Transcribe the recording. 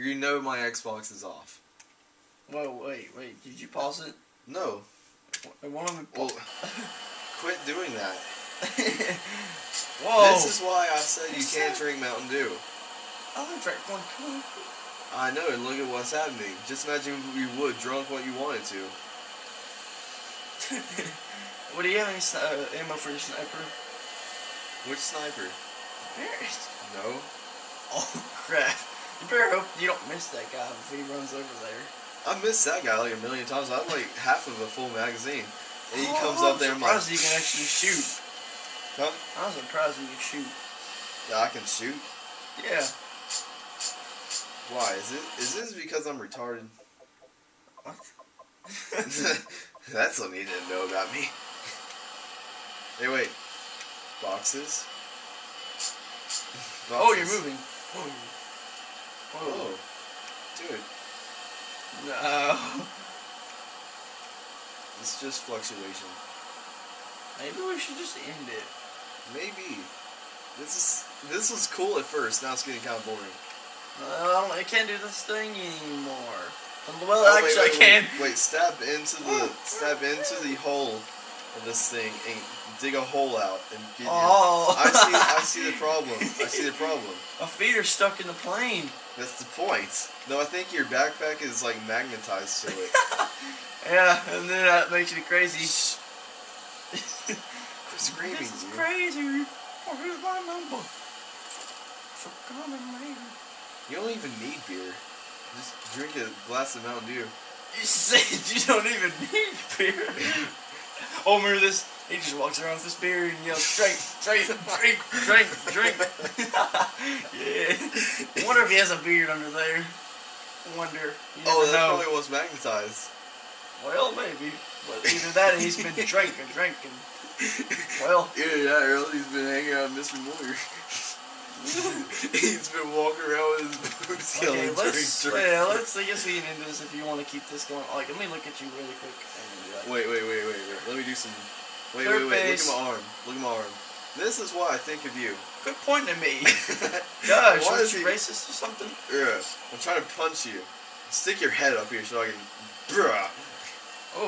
You know my Xbox is off. Whoa, wait, wait. Did you pause it? No. One of them. Well, quit doing that. Whoa. This is why I said you can't drink Mountain Dew. I only drank one. I know, and look at what's happening. Just imagine if you would drunk what you wanted to. what do you have any uh, ammo for your sniper? Which sniper? There. No. Oh crap! You better hope you don't miss that guy if he runs over there. I missed that guy like a million times. I have like half of a full magazine. And he Oh, comes I'm up there and I'm like, surprised you can actually shoot. huh? I'm surprised you can shoot. Yeah, I can shoot. Yeah. Why? Is it? Is this because I'm retarded? What? That's something you didn't know about me. Hey, wait. Boxes? oh, you're Boxes. moving. Oh, Whoa. Oh. Dude, No. it's just fluctuation. Maybe we should just end it. Maybe. This is this was cool at first. Now it's getting kind of boring. Well, I can't do this thing anymore. Oh, well, Oh, wait, actually, wait, I can. Wait, wait, stab into the stab into the hole of this thing and dig a hole out and get. Oh. I see. I see the problem. I see the problem. My feet are stuck in the plane. That's the point. No, I think your backpack is like magnetized to it. Yeah, and then that makes me crazy. Screaming, This is dude. crazy. Oh, here's my number. So come in later. You don't even need beer. Just drink a glass of Mountain Dew. You said you don't even need beer. Oh, remember this? He just walks around with this beer and yells, drink, drink, drink, drink, drink. yeah. Wonder if he has a beard under there. Wonder. You Oh, that's know. probably was magnetized. Well, maybe. But either that or he's been drinking, drinking. Well, Either that or he's been hanging out with Mr. Moyer. he's been walking around with his boots okay, yelling, let's, drink, drink. yeah, let's, I guess we can end this if you want to keep this going. Like, let me look at you really quick. And be like, Wait, wait, wait, wait, wait. Let me do some. Wait, Third wait, wait. base. Look at my arm. Look at my arm. This is what I think of you. Quit pointing at me. Gosh, Why is you he- racist or something? Yeah, I'm trying to punch you. Stick your head up here so I can. Bruh. Oh.